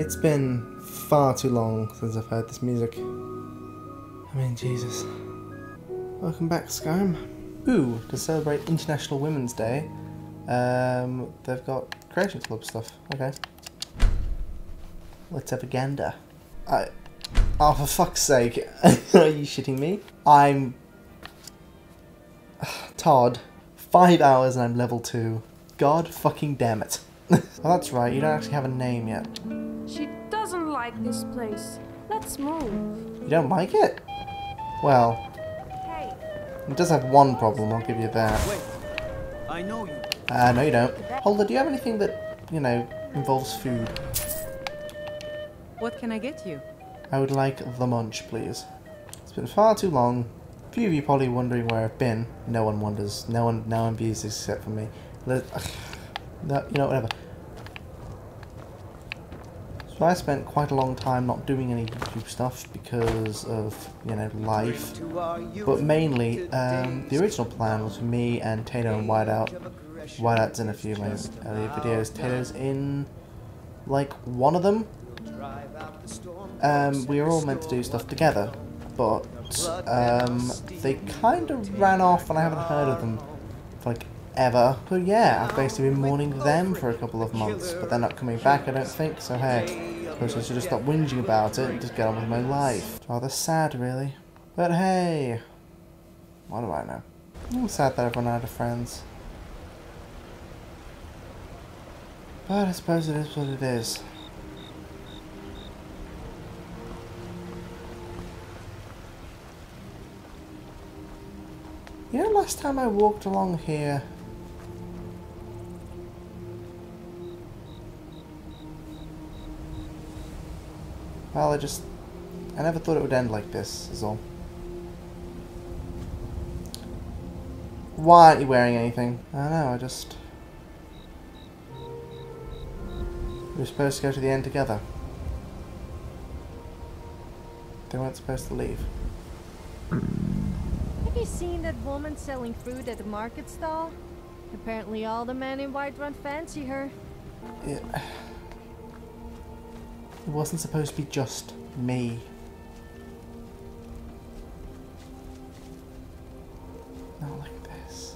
It's been far too long since I've heard this music. I mean, Jesus. Welcome back, Skyrim. Ooh, to celebrate International Women's Day, um, they've got Creation Club stuff. Okay. Let's have a gander. I. Oh, for fuck's sake. Are you shitting me? I'm. Todd. Five hours and I'm level two. God fucking damn it. well, that's right, you don't actually have a name yet. She doesn't like this place. Let's move. You don't like it? Well, Hey, it does have one problem, I'll give you that. Wait, I know you. Uh, no you don't. Hulda, do you have anything that, you know, involves food? What can I get you? I would like the munch, please. It's been far too long. A few of you probably wondering where I've been. No one wonders. No one, no one views this except for me. Let, no, you know, whatever. So I spent quite a long time not doing any YouTube stuff because of, you know, life. But mainly, um, the original plan was for me and Tato and Whiteout. Whiteout's in a few of my earlier videos. Tato's in, like, one of them. Um, we were all meant to do stuff together, but um, they kind of ran off and I haven't heard of them for like ever. But yeah, I've basically been mourning them for a couple of months, but they're not coming back, I don't think, so hey, I suppose I should just stop whinging about it and just get on with my life. It's rather sad, really. But hey, what do I know? I'm sad that I've run out of friends. But I suppose it is what it is. You know, last time I walked along here... Well, I just... I never thought it would end like this, is all. Why aren't you wearing anything? I don't know, I just... We were supposed to go to the end together. They weren't supposed to leave. Have you seen that woman selling fruit at the market stall? Apparently all the men in Whiterun fancy her. It, it wasn't supposed to be just me. Not like this.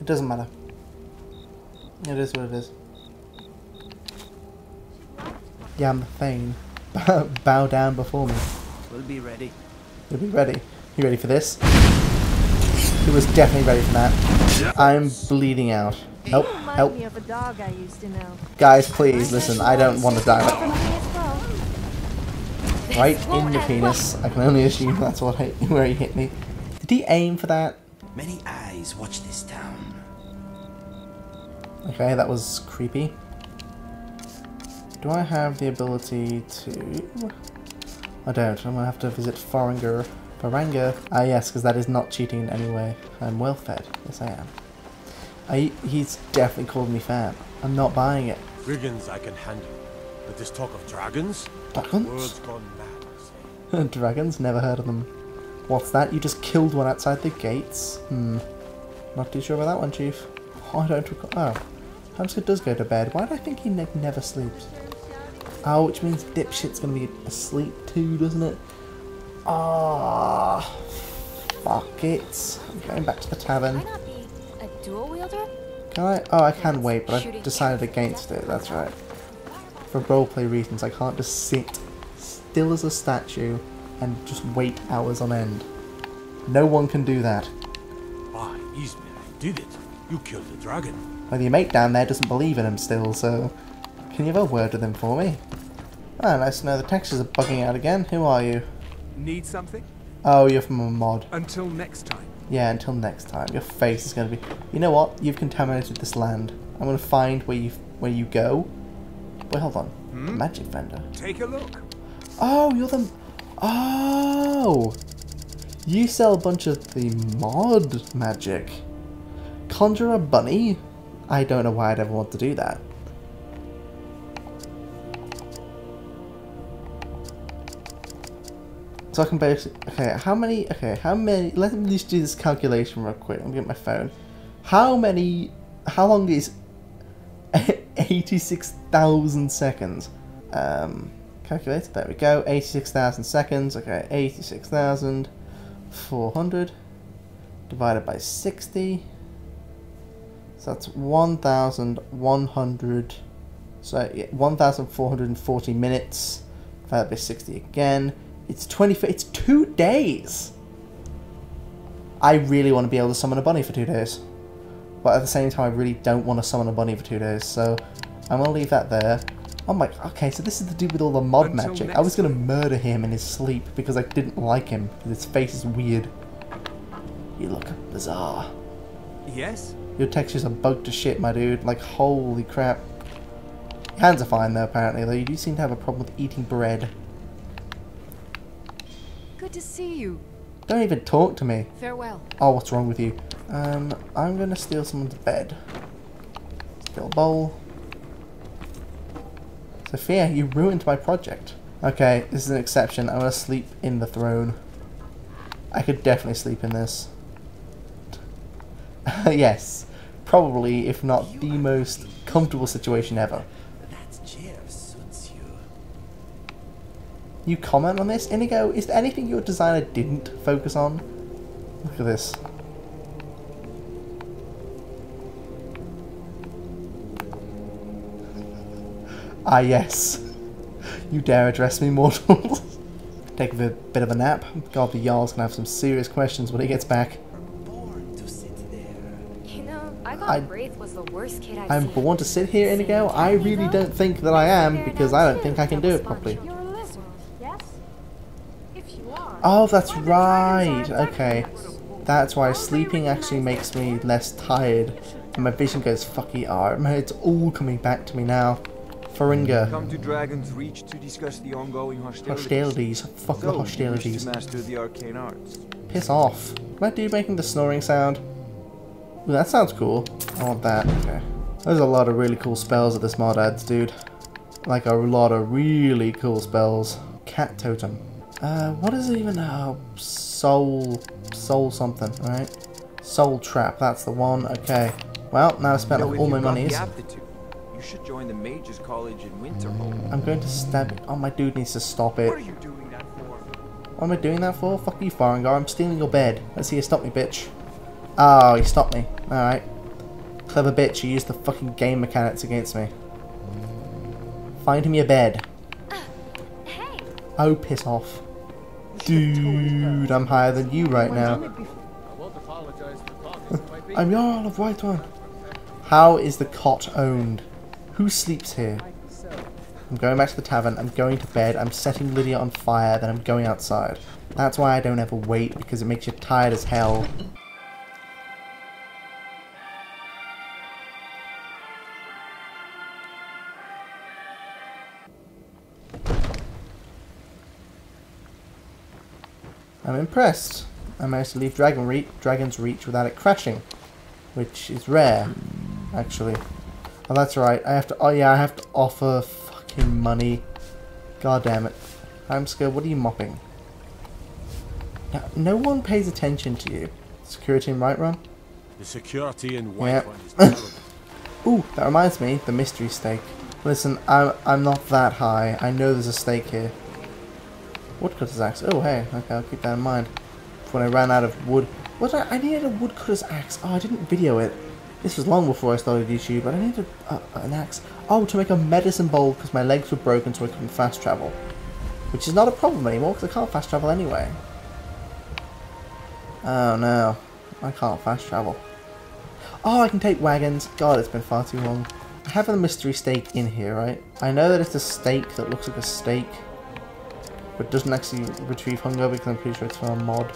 It doesn't matter. It is what it is. The Thane. Bow down before me. We'll be ready. We'll be ready. You ready for this? He was definitely ready for that. I'm bleeding out. Help, help. me of a dog I used to know. Guys, please, listen, I don't want to die. For me as well. Right in the penis. I can only assume that's what I, where he hit me. Did he aim for that? Many eyes watch this town. Okay, that was creepy. Do I have the ability to... I don't. I'm gonna have to visit Farengar. Farengar? Ah yes, because that is not cheating in any way. I'm well fed. Yes I am. I, he's definitely called me fat. I'm not buying it. Brigands I can handle, but this talk of dragons? Dragons? World's gone mad, Dragons? Never heard of them. What's that? You just killed one outside the gates? Hmm. Not too sure about that one, Chief. Oh, I don't recall. Oh. Hamster does go to bed. Why do I think he ne never sleeps? Oh, which means Dipshit's gonna be asleep too, doesn't it? Ah, fuck it. I'm going back to the tavern. Why not be a dual wielder? Can I? Oh, I can wait, but I've decided against it. That's right. For roleplay reasons, I can't just sit still as a statue and just wait hours on end. No one can do that. Why, Ismail, you did it. You killed the dragon. Well, your mate down there doesn't believe in him still, so... Can you have a word with him for me? Ah, nice to know the textures are bugging out again. Who are you? Need something? Oh, you're from a mod. Until next time. Yeah, until next time. Your face is going to be... You know what? You've contaminated this land. I'm going to find where you where you go. Wait, hold on. The magic vendor. Take a look. Oh, you're the... Oh! You sell a bunch of the mod magic. Conjure a bunny? I don't know why I'd ever want to do that. Can basically, okay, how many, okay, how many, let me just do this calculation real quick. Let me get my phone. How many, how long is 86,000 seconds? Um, calculator, there we go, 86,000 seconds, okay, 86,400 divided by 60. So that's 1,100, so yeah, 1,440 minutes divided by 60 again. It's 20, it's two days! I really want to be able to summon a bunny for two days. But at the same time, I really don't want to summon a bunny for two days, so I'm going to leave that there. Oh my, okay, so this is the dude with all the mod Until magic. I was going to murder him in his sleep because I didn't like him, his face is weird. You look bizarre. Yes? Your textures are bugged to shit, my dude. Like, holy crap. Your hands are fine, though, apparently, though you do seem to have a problem with eating bread. Good to see you. Don't even talk to me. Farewell. Oh, what's wrong with you? Um, I'm gonna steal someone's bed. Steal a bowl. Sophia, you ruined my project. Okay, this is an exception. I'm gonna sleep in the throne. I could definitely sleep in this. yes, probably, if not the most comfortable situation ever. You comment on this? Inigo, is there anything your designer didn't focus on? Look at this. Ah yes. You dare address me, mortals. Take a bit of a nap. God, the Jarl's gonna have some serious questions when he gets back. Born to sit there. You know, I I- Wraith was the worst kid I've I'm seen. born to sit here, Inigo. I really don't think that I am, because I don't think I can do it properly. You're a lizard, yes? If you are. Oh, that's right. Okay. That's why sleeping actually makes me less tired. And my vision goes fucky art. It's all coming back to me now. Farengar. Come to Dragon's Reach to discuss the ongoing hostilities. Hostilities. Fuck the So, hostilities. master the arcane arts. Piss off. That dude making the snoring sound. Ooh, that sounds cool. I want that. Okay. There's a lot of really cool spells that this mod adds, dude. Like a lot of really cool spells. Cat totem. Uh, what is it even? Uh, soul, soul something, right? Soul trap. That's the one. Okay. Well, now I've spent You all my you've monies. you should join the Mages College in Winterhold. I'm going to stab it. Oh, my dude needs to stop it. What are you doing that for? What am I doing that for? Fuck you, Farengar. I'm stealing your bed. Let's see you stop me, bitch. Oh, he stopped me. Alright. Clever bitch, you used the fucking game mechanics against me. Find him your bed. Hey, Oh, piss off. Dude, I'm higher than you right now. I'm Jarl of Whiterun. How is the cot owned? Who sleeps here? I'm going back to the tavern. I'm going to bed. I'm setting Lydia on fire. Then I'm going outside. That's why I don't ever wait because it makes you tired as hell. I'm impressed. I managed to leave Dragon Re Dragon's Reach without it crashing, which is rare, actually. Oh, that's right. I have to. Oh yeah, I have to offer fucking money. God damn it. I'm scared. What are you mopping? Now, no one pays attention to you. Security in Whiterun. The security in Yeah. White terrible. Ooh, that reminds me, the mystery stake. Listen, I'm, I'm not that high. I know there's a stake here. Woodcutter's axe. Oh, hey. Okay, I'll keep that in mind. When I ran out of wood. What? I, I needed a woodcutter's axe. Oh, I didn't video it. This was long before I started YouTube, but I needed an axe. Oh, to make a medicine bowl because my legs were broken so I couldn't fast travel. Which is not a problem anymore because I can't fast travel anyway. Oh no. I can't fast travel. Oh, I can take wagons. God, it's been far too long. I have a mystery stake in here, right? I know that it's a stake that looks like a steak, but doesn't actually retrieve hunger because I'm pretty sure it's from a mod.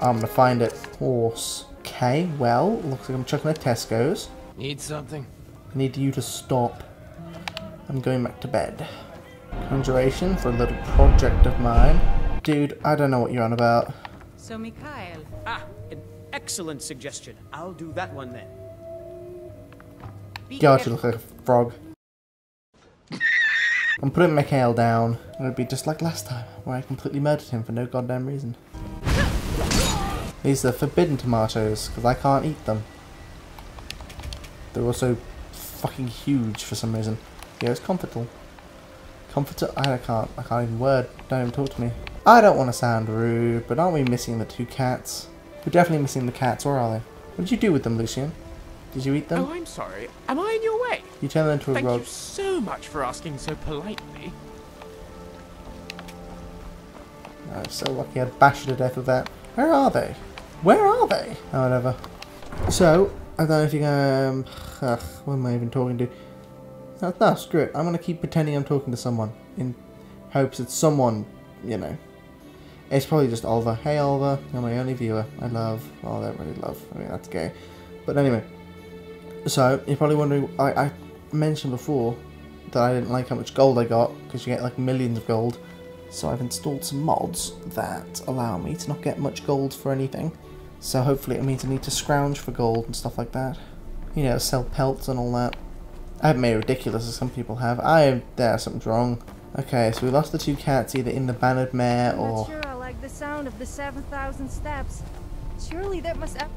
I'm gonna find it. Horse. Okay, well, looks like I'm chucking at Tesco's. Need something? I need you to stop. I'm going back to bed. Conjuration for a little project of mine. Dude, I don't know what you're on about. So, Mikhail, Ah, an excellent suggestion. I'll do that one then. be God, you look like a frog. I'm putting Mikhail down. And it'll be just like last time, where I completely murdered him for no goddamn reason. These are forbidden tomatoes, because I can't eat them. They're also fucking huge for some reason. Yeah, it's comfortable. Comfortal? I can't. I can't even word. Don't even talk to me. I don't want to sound rude, but aren't we missing the two cats? We're definitely missing the cats. Where are they? What did you do with them, Lucian? Did you eat them? Oh, I'm sorry. Am I in your way? You turned them into a Thank rod. you so much for asking so politely. I'm so lucky I bashed to death with that. Where are they? Where are they? Oh, whatever. So, I don't know if you can... Um, ugh, what am I even talking to? No, no, screw it. I'm going to keep pretending I'm talking to someone. In hopes that someone, you know... It's probably just Oliver. Hey, Oliver. You're my only viewer. I love... Well, I don't really love. I mean, that's gay. But anyway. So, you're probably wondering... I, I mentioned before that I didn't like how much gold I got. Because you get, like, millions of gold. So I've installed some mods that allow me to not get much gold for anything. So hopefully it means I need to scrounge for gold and stuff like that. You know, sell pelts and all that. I haven't made it ridiculous as some people have. I there something's wrong. Okay, so we lost the two cats either in the bannered mare or sure I like the sound of the 7,000 steps. Surely that must... have-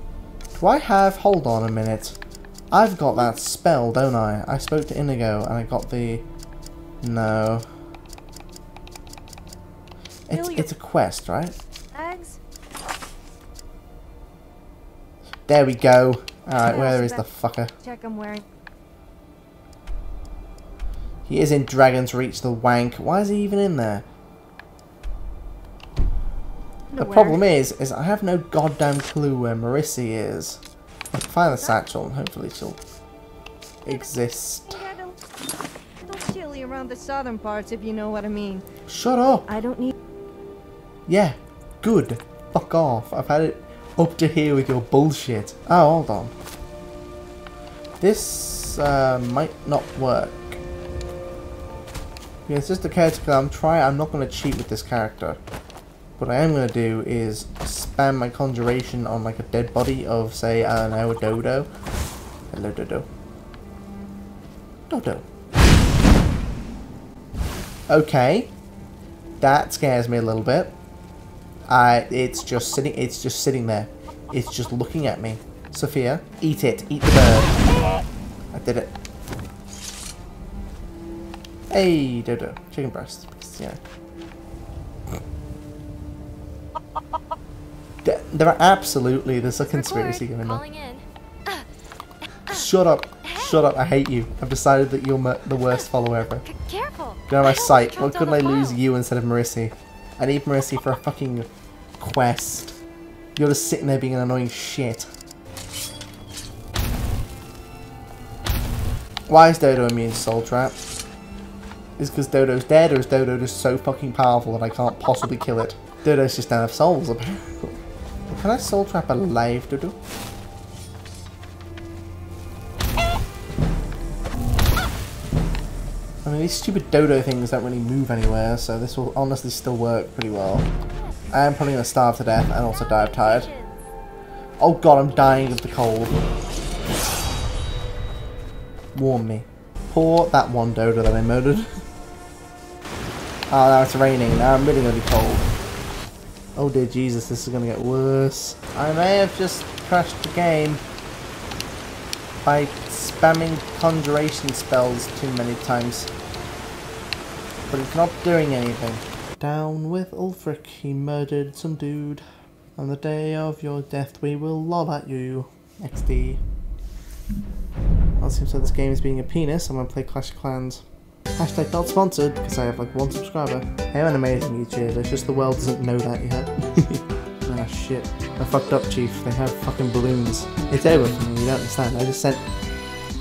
Do I have hold on a minute? I've got that spell, don't I? I spoke to Inigo and I got the No. It's it's a quest, right? Eggs? There we go. Alright, where is the fucker? Check I'm wearing. He is in Dragon's Reach, the wank. Why is he even in there? The problem is, is I have no goddamn clue where Marissy is. I can find the satchel and hopefully she'll exist. Yeah, a little- little chilly around the southern parts, if you know what I mean. Shut up! I don't need... Yeah, good. Fuck off. I've had it up to here with your bullshit. Oh, hold on. This uh, might not work. Yeah, it's just a character I'm trying. I'm not going to cheat with this character. What I am going to do is spam my conjuration on like a dead body of, say, I don't know, a dodo. Hello, dodo. Dodo. Okay. That scares me a little bit. I it's just sitting it's just sitting there. It's just looking at me. Sophia, eat it. Eat the bird. I did it. Hey, Dodo. Chicken breast. Yeah. There, are absolutely there's a conspiracy going on. Shut up. Shut up. I hate you. I've decided that you're the worst follower ever. Careful. Get out of my sight. Why couldn't I lose you instead of Marissy? I need Marissy for a fucking quest. You're just sitting there being an annoying shit. Why is Dodo immune to Soul Trap? Is because Dodo's dead, or is Dodo just so fucking powerful that I can't possibly kill it? Dodo's just down of souls, apparently. Can I Soul Trap alive, Dodo? I mean, these stupid dodo things don't really move anywhere, so this will honestly still work pretty well. I am probably going to starve to death and also die of tired. Oh god, I'm dying of the cold. Warm me. Poor that one dodo that I murdered. oh, now it's raining. Now I'm really going to be cold. Oh dear Jesus, this is going to get worse. I may have just crashed the game by spamming conjuration spells too many times. But it's not doing anything. Down with Ulfric, he murdered some dude. On the day of your death, we will lob at you. XD. Well, it seems like this game is being a penis. I'm gonna play Clash of Clans. Hashtag not sponsored, because I have like one subscriber. I am an amazing YouTuber, it's just the world doesn't know that yet. ah shit. I fucked up, Chief. They have fucking balloons. It's over for me, you don't understand. I just sent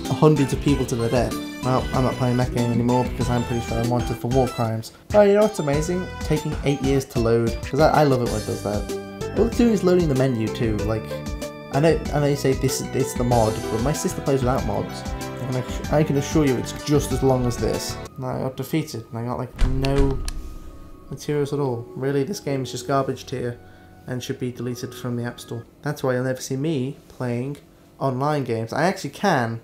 hundreds of people to the death. Well, I'm not playing that game anymore because I'm pretty sure I'm wanted for war crimes. Oh, you know what's amazing? Taking 8 years to load. Because I, I love it when it does that. All it's doing is loading the menu too. Like, I know, I know you say this it's the mod, but my sister plays without mods. And I, can assure you it's just as long as this. I got defeated and I got like no materials at all. Really, this game is just garbage tier and should be deleted from the App Store. That's why you'll never see me playing online games. I actually can.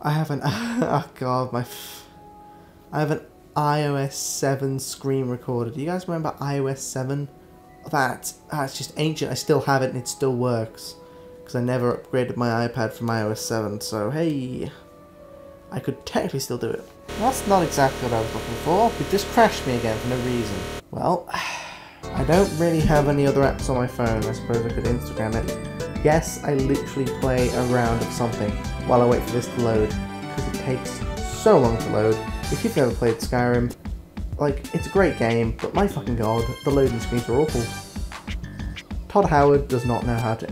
I haven't. oh god, my. I have an iOS 7 screen recorder. Do you guys remember iOS 7? That, that's just ancient. I still have it and it still works. Because I never upgraded my iPad from iOS 7, so hey. I could technically still do it. That's not exactly what I was looking for. It just crashed me again for no reason. Well, I don't really have any other apps on my phone. I suppose I could Instagram it. Yes, I literally play a round of something while I wait for this to load. Because it takes so long to load. If you've never played Skyrim, like, it's a great game, but my fucking god, the loading screens are awful. Todd Howard does not know how to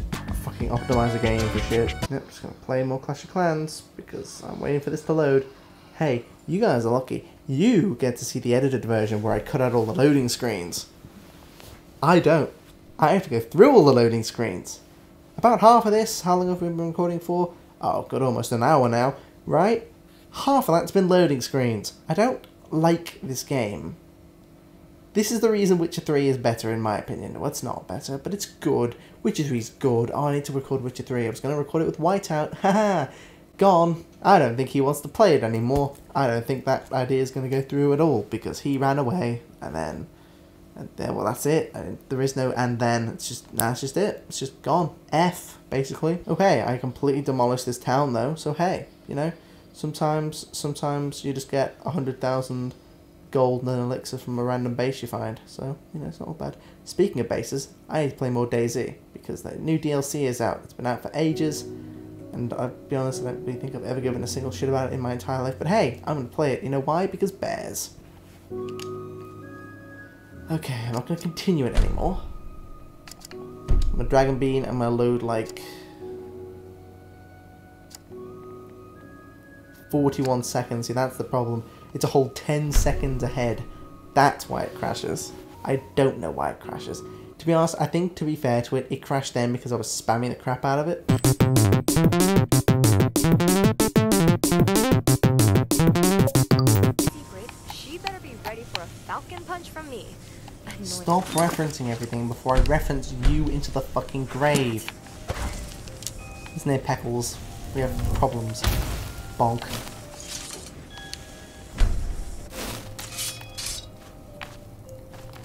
fucking optimize a game for shit. Yep, just gonna play more Clash of Clans, because I'm waiting for this to load. Hey, you guys are lucky. You get to see the edited version where I cut out all the loading screens. I don't. I have to go through all the loading screens. About half of this, how long have we been recording for? Oh, good, almost an hour now, right? Half of that's been loading screens. I don't like this game. This is the reason Witcher 3 is better in my opinion. Well, it's not better, but it's good. Witcher 3 is good. Oh, I need to record Witcher 3. I was going to record it with Whiteout. Haha! Gone. I don't think he wants to play it anymore. I don't think that idea is going to go through at all because he ran away and then and then, well, that's it. I there is no and then. It's just, that's just it. It's just gone. F, basically. Okay, I completely demolished this town, though. So, hey, you know, sometimes, sometimes you just get a hundred thousand gold and an elixir from a random base you find. So, you know, it's not all bad. Speaking of bases, I need to play more DayZ because the new DLC is out. It's been out for ages. And I'll be honest, I don't really think I've ever given a single shit about it in my entire life. But hey, I'm going to play it. You know why? Because bears. Okay, I'm not going to continue it anymore. A Dragon Bean, I'm to load like... 41 seconds, see that's the problem. It's a whole 10 seconds ahead. That's why it crashes. I don't know why it crashes. To be honest, I think to be fair to it, it crashed then because I was spamming the crap out of it. Secret, she better be ready for a falcon punch from me. Annoying. Stop referencing everything before I reference you into the fucking grave. Isn't it, Peckles? We have problems. Bonk.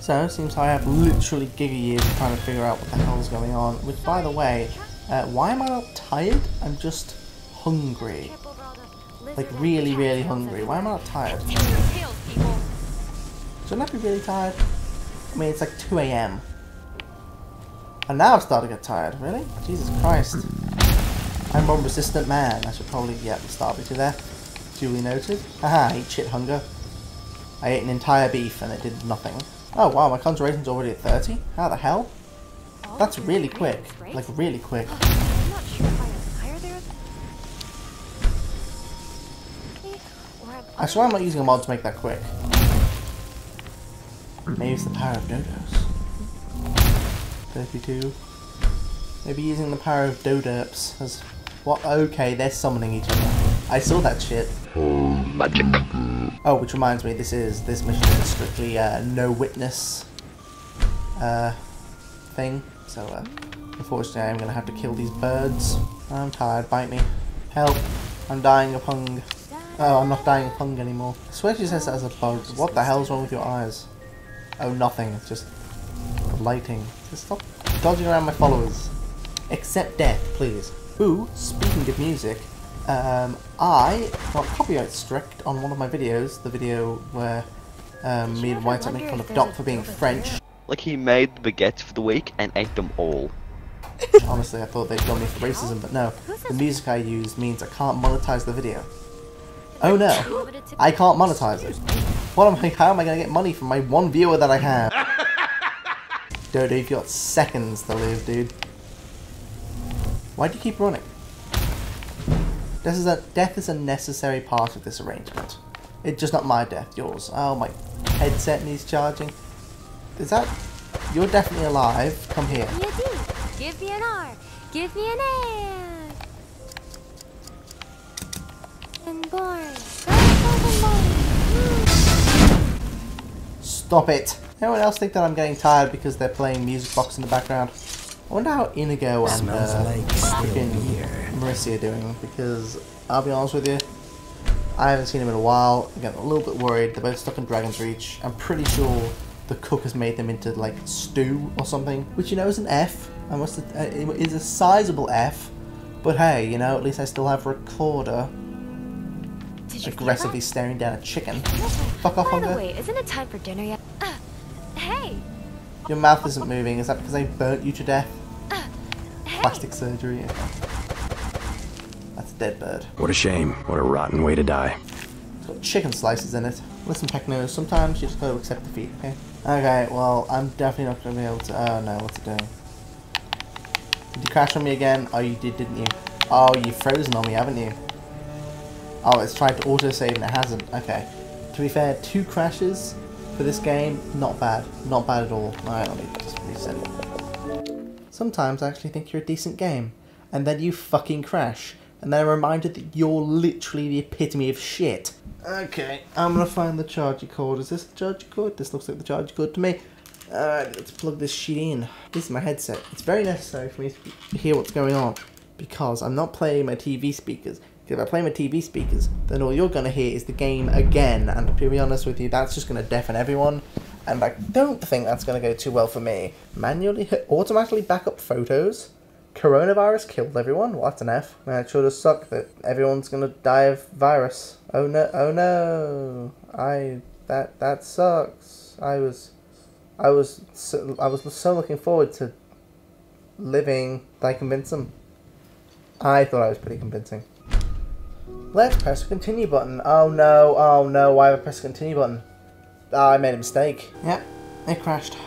So, it seems I have literally giga years trying to figure out what the hell's going on. Which, by the way, uh, why am I not tired? I'm just hungry. The Like, really, really hungry. Why am I not tired? Shouldn't I be really tired? I mean, it's like 2 a.m. And now I'm starting to get tired. Really? Jesus Christ. I'm one resistant man. I should probably, yeah, start with you there. Duly noted. Haha, eat shit hunger. I ate an entire beef and it did nothing. Oh wow, my conjuration's already at 30? How the hell? That's really quick. Like, really quick. I'm not sure if I aspire there. Or have I swear I'm not using a mod to make that quick. Maybe it's the power of dodos. 32. Maybe using the power of doderps as what okay, they're summoning each other. I saw that shit. Oh, which reminds me, this is this mission is a strictly uh, no witness uh, thing. So uh, unfortunately I'm gonna have to kill these birds. I'm tired, bite me. Help. I'm dying of hunger. Oh, I'm not dying of hunger anymore. I swear she says that as a bug. What the hell's wrong with your eyes? Oh, nothing. It's just lighting. Just stop dodging around my followers. Accept death, please. Ooh, speaking of music, um, I got copyright strict on one of my videos, the video where um, me and White make fun of Doc for being French. Like he made the baguettes for the week and ate them all. Honestly, I thought they'd done me for racism, but no. The music I use means I can't monetize the video. Oh no, I can't monetize it. What am I? How am I gonna get money from my one viewer that I have? Dodo, you've got seconds to live, dude. Why do you keep running? Death is a death is a necessary part of this arrangement. It's just not my death, yours. Oh, my headset needs charging. Is that? You're definitely alive. Come here. Give me a D. Give me an R. Give me an A. And born. Stop it! Anyone else think that I'm getting tired because they're playing music box in the background? I wonder how Inigo and uh, freaking Marissa are doing because I'll be honest with you, I haven't seen them in a while. I'm getting a little bit worried. They're both stuck in Dragon's Reach. I'm pretty sure the cook has made them into like stew or something, which you know is an F. I must. Uh, it is a sizable F, but hey, you know, at least I still have recorder Did you feel aggressively staring down a chicken. Fuck off, By the way, isn't it time for dinner yet? Uh, hey, Your mouth isn't moving. Is that because I burnt you to death? hey. Plastic surgery. That's a dead bird. What a shame. What a rotten way to die. It's got chicken slices in it. Listen, Technos, sometimes you just gotta accept defeat, okay? Okay, well, I'm definitely not gonna be able to. Oh no, what's it doing? Did you crash on me again? Oh, you did, didn't you? Oh, you've frozen on me, haven't you? Oh, it's tried to autosave and it hasn't. Okay. To be fair, two crashes for this game, not bad. Not bad at all. Alright, let me just reset. Sometimes I actually think you're a decent game, and then you fucking crash, and then I'm reminded that you're literally the epitome of shit. Okay, I'm gonna find the charger cord. Is this the charger cord? This looks like the charger cord to me. Alright, let's plug this shit in. This is my headset. It's very necessary for me to hear what's going on, because I'm not playing my TV speakers. If I play my TV speakers, then all you're gonna hear is the game again, and to be honest with you, that's just gonna deafen everyone and I don't think that's going to go too well for me. Manually, automatically back up photos. Coronavirus killed everyone. What's an F? Man, it sure does suck that everyone's going to die of virus. Oh no! Oh no! I that that sucks. I was, I was, so, I was so looking forward to living. I convince them? I thought I was pretty convincing. Let's press the continue button. Oh no! Oh no! Why have I pressed the continue button? Ah, I made a mistake. Yep, it crashed.